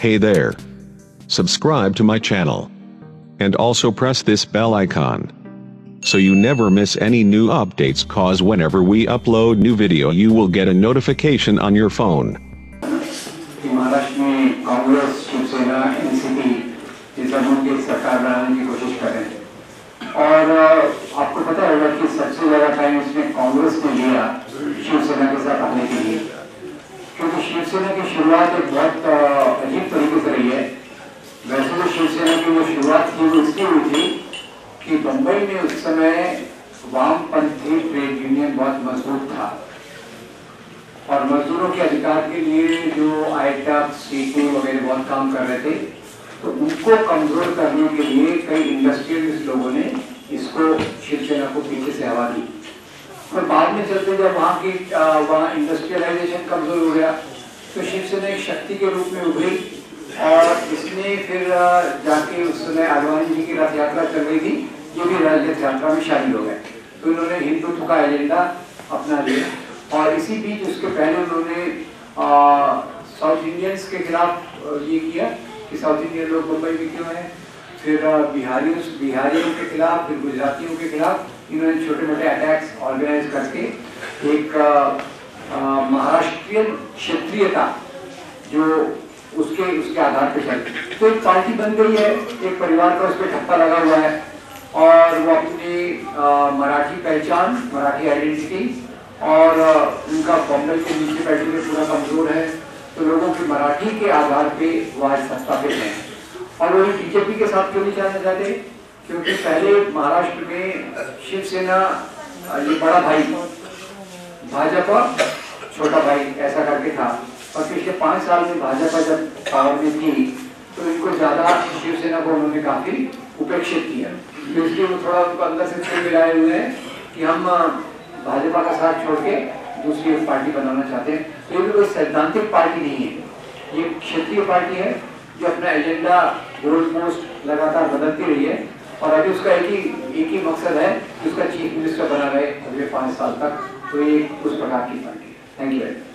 Hey there. Subscribe to my channel. And also press this bell icon. So you never miss any new updates cause whenever we upload new video you will get a notification on your phone. कि महाराष्ट्र में Congress Shiv Sena NCP ये सब मिलकर एक सरकार बनाने की कोशिश कर रहे हैं और अ, आपको पता होगा कि सबसे ज्यादा टाइम इसमें कांग्रेस ने लिया शिवसेना के साथ आने के लिए क्योंकि शिवसेना की शुरुआत एक बहुत तो की जो शुरुआत थी, वो इसलिए हुई थी कि बंबई में उस समय वामपंथी ट्रेड यूनियन बहुत मज़बूत था। और मजदूरों के अधिकार के लिए जो आईटक सीटू वगैरह बहुत काम कर रहे थे तो उनको कमज़ोर करने के लिए कई इंडस्ट्रियलिस्ट लोगों ने इसको शिवसेना को पीछे से हवा दी। और बाद में चलते जब वहाँ की वहाँ इंडस्ट्रियलाइजेशन कमज़ोर हो गया तो शिवसेना एक शक्ति के रूप में उभरी। और इसने फिर जाके उस समय आडवाणी जी की रथ यात्रा चल रही थी ये भी रथ यात्रा में शामिल हो गए। तो इन्होंने हिंदुत्व का एजेंडा अपना लिया और इसी बीच उसके पहले उन्होंने साउथ इंडियंस के खिलाफ ये किया कि साउथ इंडियन लोग मुंबई में क्यों हैं? फिर बिहारियों बिहारियों के खिलाफ, फिर गुजरातियों के खिलाफ इन्होंने छोटे मोटे अटैक्स ऑर्गेनाइज करके एक महाराष्ट्रियन क्षेत्रीयता, जो उसके उसके आधार पर चलती तो एक पार्टी बन गई है, एक परिवार का उस पर ठप्पा लगा हुआ है। और वो अपनी मराठी पहचान, मराठी आइडेंटिटी और उनका बॉम्बे के म्यूनसिपैलिटी में पूरा कमज़ोर है तो लोगों की मराठी के आधार पे वो आज सत्ता पे हैं। और वो बीजेपी के साथ क्यों नहीं जाना चाहते क्योंकि पहले महाराष्ट्र में शिवसेना ये बड़ा भाई, भाजपा, छोटा भाई, ऐसा करके था। और पिछले पाँच साल में भाजपा जब पावर में थी तो इनको ज़्यादा शिवसेना को उन्होंने काफ़ी उपेक्षित किया। तो इसलिए वो थोड़ा उनको अंदर से मिलाए हुए हैं कि हम भाजपा का साथ छोड़ के दूसरी पार्टी बनाना चाहते हैं। तो ये भी कोई सैद्धांतिक पार्टी नहीं है। ये क्षेत्रीय पार्टी है जो अपना एजेंडा गोल पोस्ट लगातार बदलती रही है और अभी उसका एक ही एक ही मकसद है कि उसका चीफ मिनिस्टर बना रहे अगले पाँच साल तक। तो ये उस प्रकार की पार्टी है। Thank you very much